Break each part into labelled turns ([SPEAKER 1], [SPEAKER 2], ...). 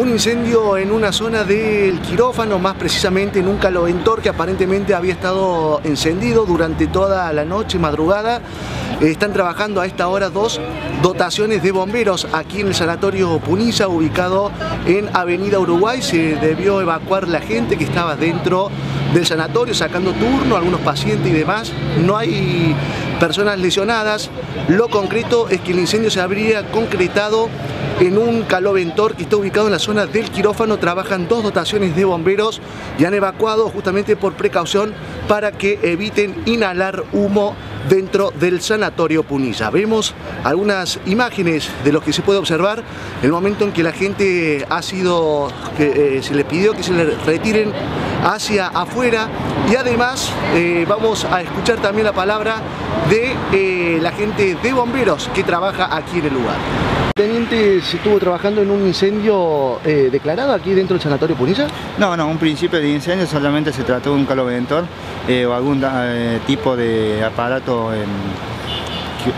[SPEAKER 1] Un incendio en una zona del quirófano, más precisamente en un caloventor que aparentemente había estado encendido durante toda la noche, madrugada. Están trabajando a esta hora dos dotaciones de bomberos aquí en el sanatorio Puniza, ubicado en Avenida Uruguay. Se debió evacuar la gente que estaba dentro del sanatorio sacando turno, algunos pacientes y demás. No hay personas lesionadas. Lo concreto es que el incendio se habría concretado en un caloventor que está ubicado en la zona del quirófano. Trabajan dos dotaciones de bomberos y han evacuado justamente por precaución para que eviten inhalar humo dentro del sanatorio Punilla. Vemos algunas imágenes de lo que se puede observar el momento en que la gente ha sido, eh, se le pidió que se le retiren hacia afuera y además eh, vamos a escuchar también la palabra de eh, la gente de bomberos que trabaja aquí en el lugar. Teniente, ¿se estuvo trabajando en un incendio eh, declarado aquí dentro del sanatorio Punilla?
[SPEAKER 2] No, no, un principio de incendio solamente se trató de un caloventor o algún tipo de aparato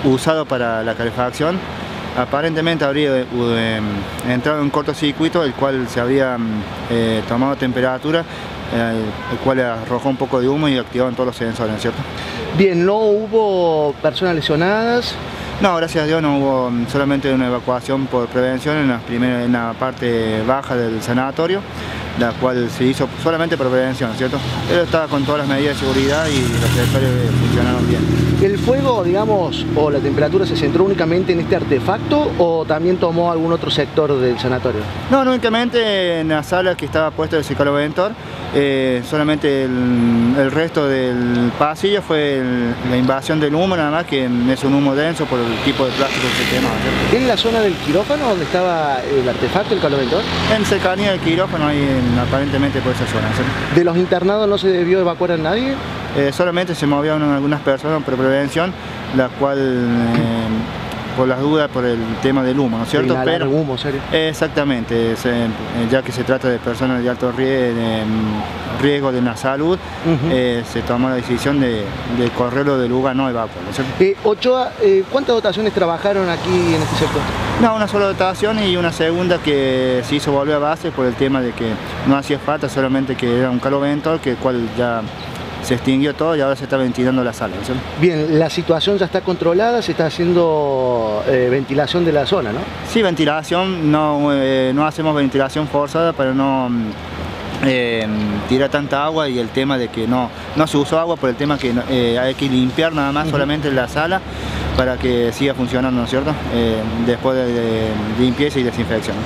[SPEAKER 2] usado para la calefacción aparentemente habría entrado en cortocircuito, el cual se había tomado temperatura eh, el cual arrojó un poco de humo y activaron todos los sensores, ¿cierto?
[SPEAKER 1] Bien, ¿no hubo personas lesionadas?
[SPEAKER 2] No, gracias a Dios no hubo mm, solamente una evacuación por prevención en la, primera, en la parte baja del sanatorio, la cual se hizo solamente por prevención, ¿cierto? Pero estaba con todas las medidas de seguridad y los sensores funcionaron bien.
[SPEAKER 1] ¿El fuego, digamos, o la temperatura se centró únicamente en este artefacto o también tomó algún otro sector del sanatorio?
[SPEAKER 2] No, únicamente en la sala que estaba puesta el cicloventor eh, solamente el, resto del pasillo fue la invasión del humo, nada más que es un humo denso por el tipo de plástico que se quema.
[SPEAKER 1] ¿En la zona del quirófano donde estaba el artefacto, el caloventor?
[SPEAKER 2] En cercanía del quirófano, ahí aparentemente por esa zona.
[SPEAKER 1] ¿De los internados no se debió evacuar a nadie?
[SPEAKER 2] Eh, solamente se movían algunas personas por prevención, la cual... Eh, por las dudas por el tema del humo, ¿no es cierto?
[SPEAKER 1] Pero, humo, ¿serio?
[SPEAKER 2] Exactamente, eh, ya que se trata de personas de alto mm, riesgo, de la salud, eh, se tomó la decisión de, correrlo del lugar no evacuar.
[SPEAKER 1] Eh, Ochoa, ¿cuántas dotaciones trabajaron aquí en este sector?
[SPEAKER 2] No, una sola dotación y una segunda que se hizo volver a base por el tema de que no hacía falta, solamente que era un caloventor, que cual ya se extinguió todo y ahora se está ventilando la sala.
[SPEAKER 1] Bien, la situación ya está controlada, se está haciendo eh, ventilación de la zona, ¿no?
[SPEAKER 2] Sí, ventilación, no, eh, no hacemos ventilación forzada para no eh, tirar tanta agua y el tema de que no, no se usó agua por el tema que hay que limpiar nada más solamente la sala para que siga funcionando, ¿no es cierto? después de limpieza y desinfección.